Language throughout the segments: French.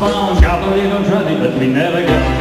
bound. God believe I'm but we never got.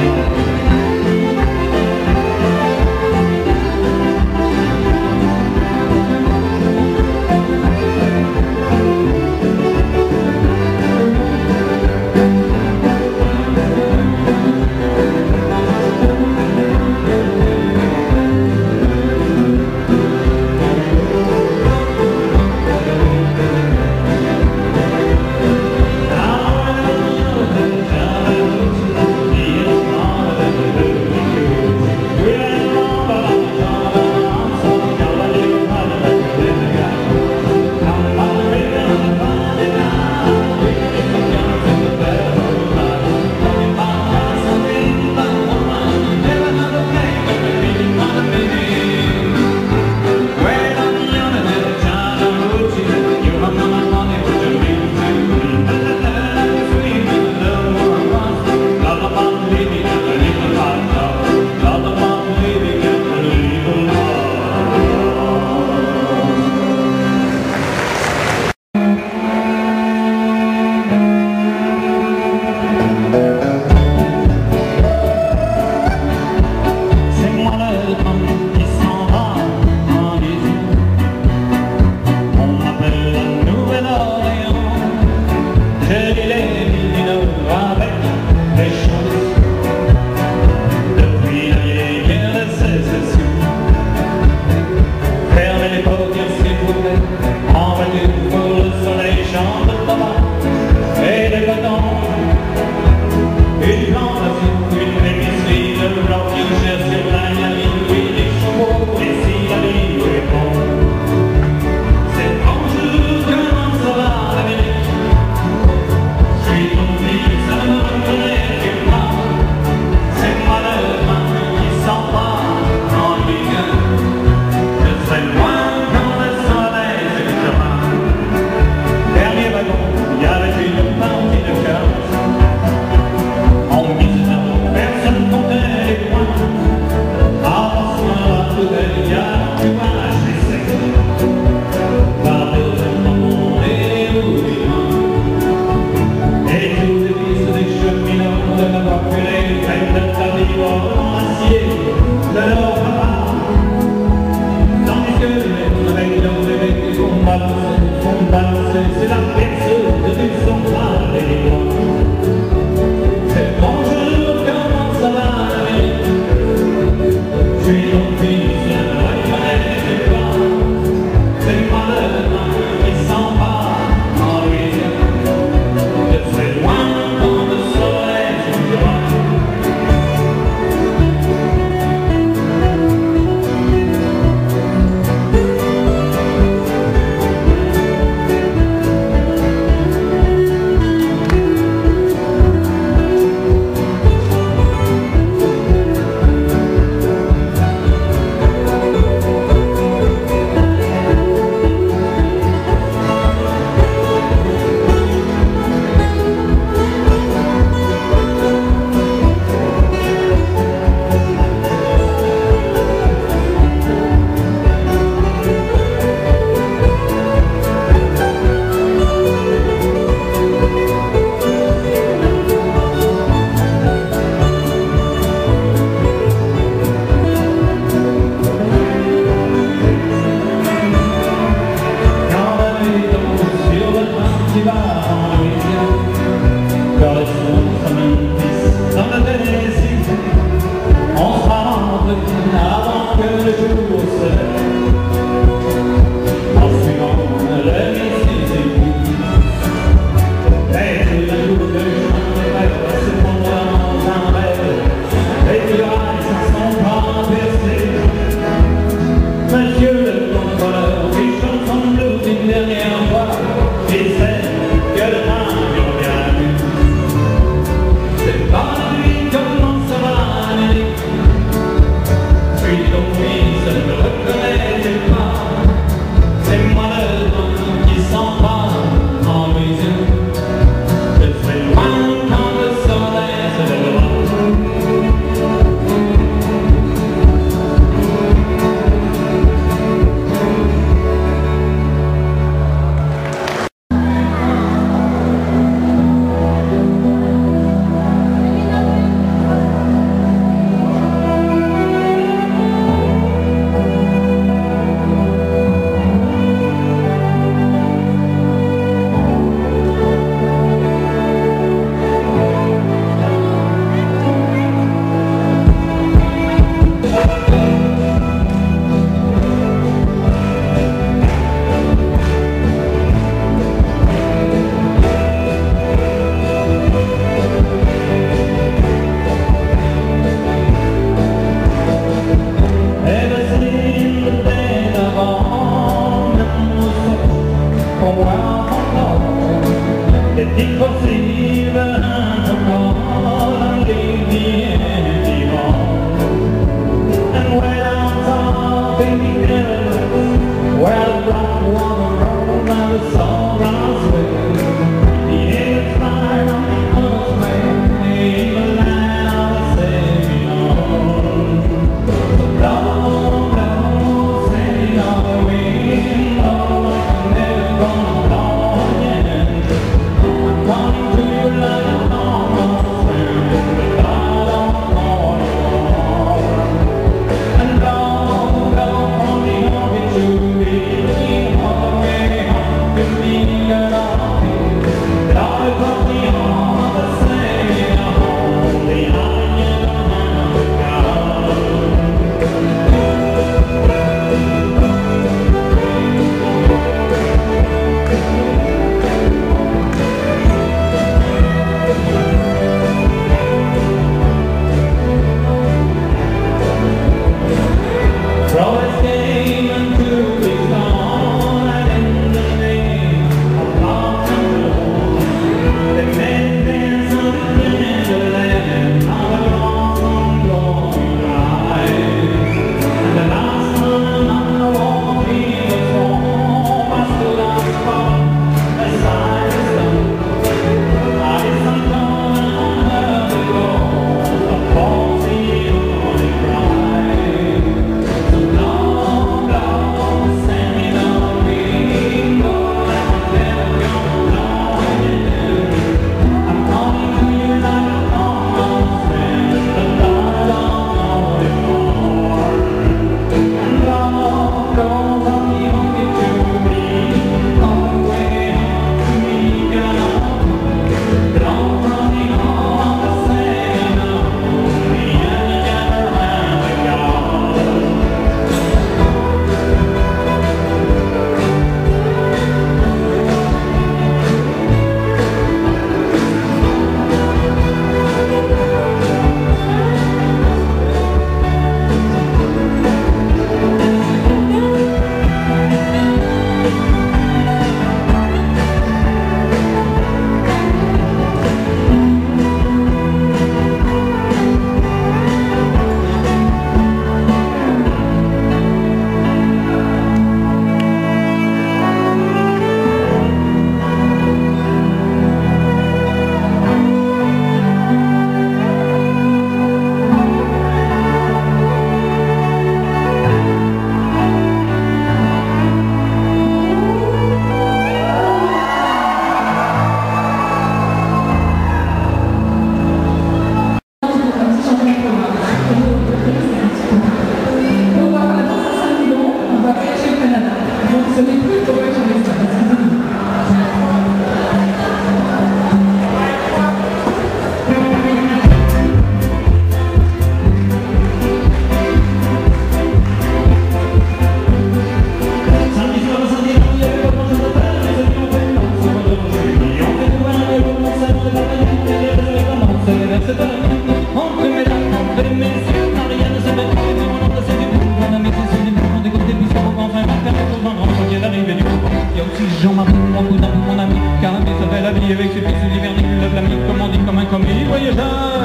il lève la mine, comme on dit, comme un commis voyageur.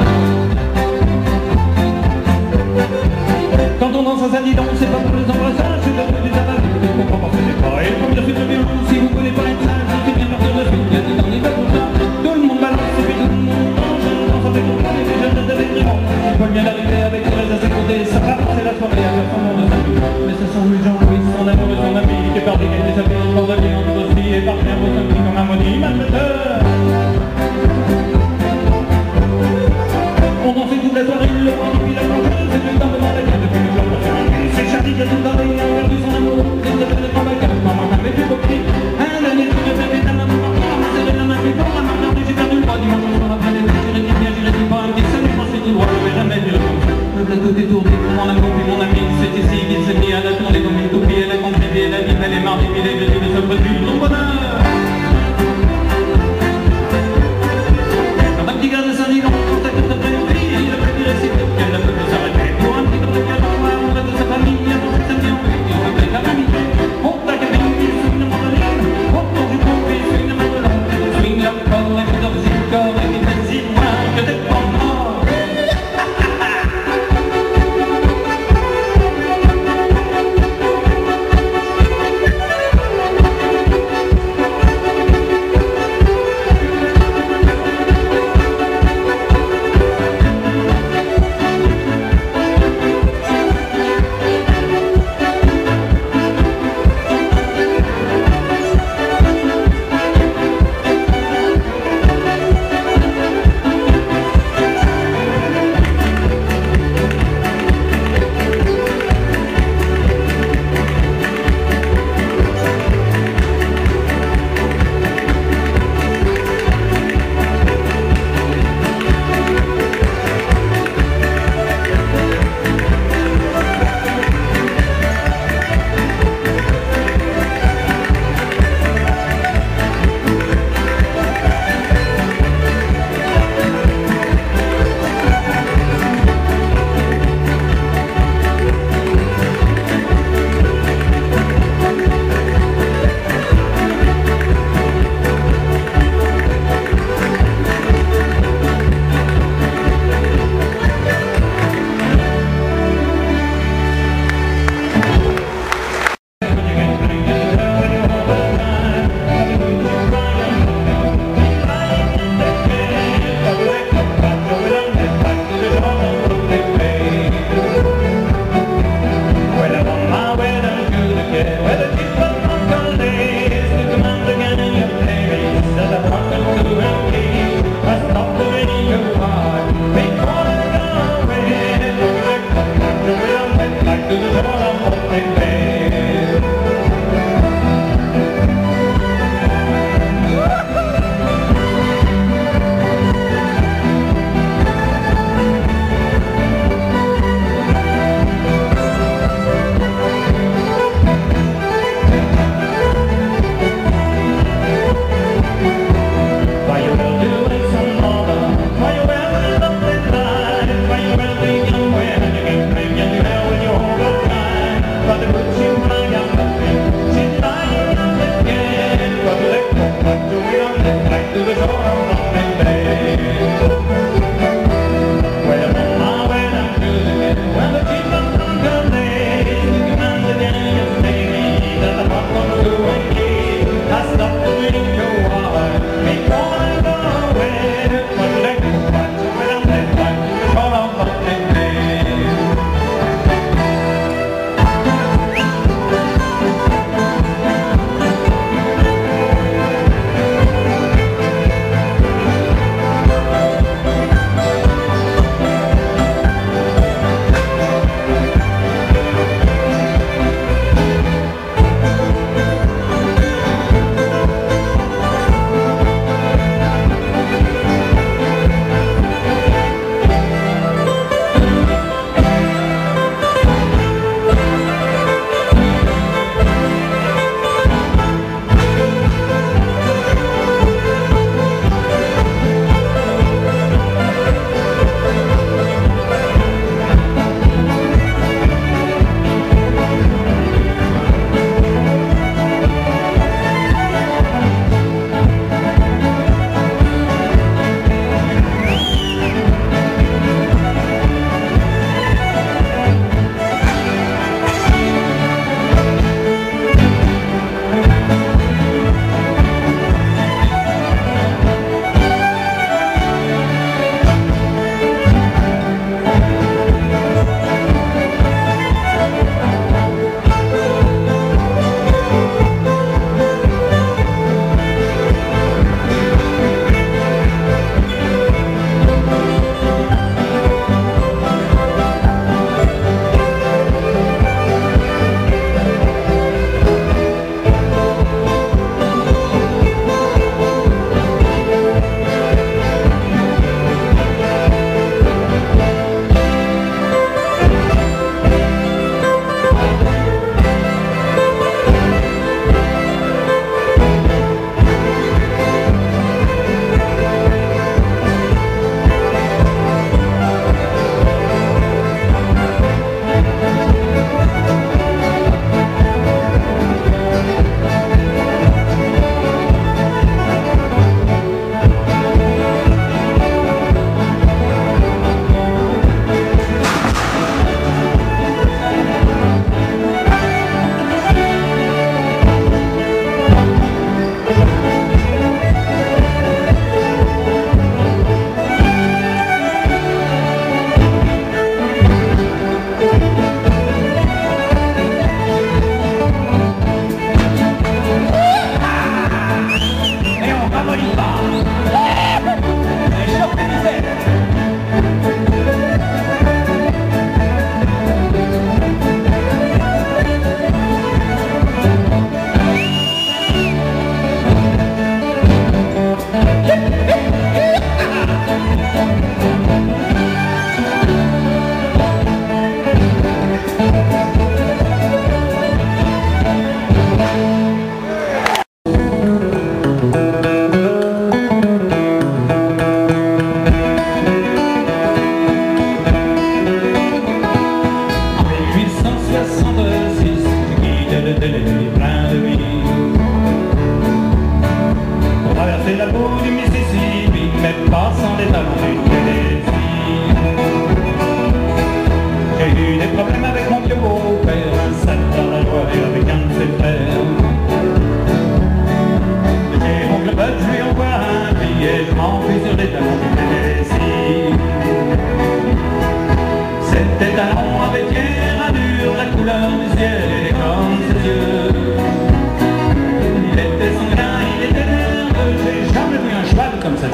Quand on danse à Zanidon, c'est pas pour les embrassages, c'est pour les avalis, ne comprends pas ce n'est pas. Et pour bien sûr le violon, si vous voulez pas être sage, c'est bien partir de fil, bien dit dans les vagons, tout le monde balance, et puis tout le monde mange, on danse avec mon frère et les jeunes avec les. Ils veulent bien arriver avec les restes à ses côtés, ça va passer la soirée avec son monde de salut, mais ce sont les gens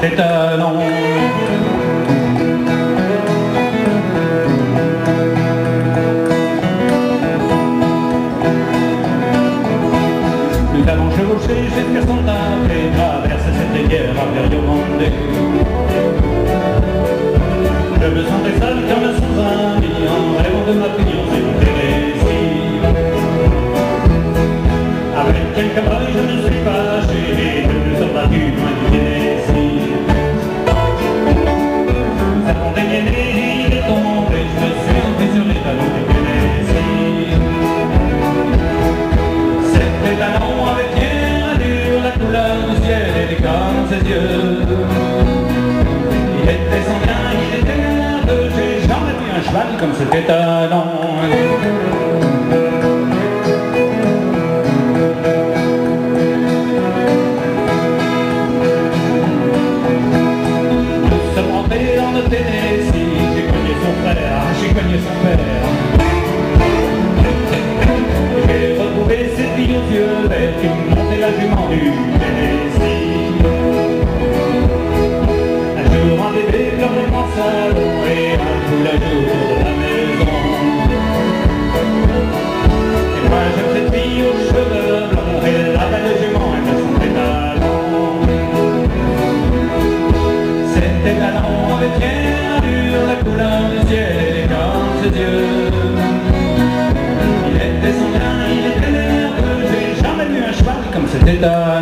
était talons. Il était sans bien, il était nerveux, j'ai jamais vu un cheval comme cet étalon. C'était talons avec allure, la couleur du ciel et l'élégance de Dieu. Il était sanguin, il était nerveux, j'ai jamais vu un cheval comme cet état.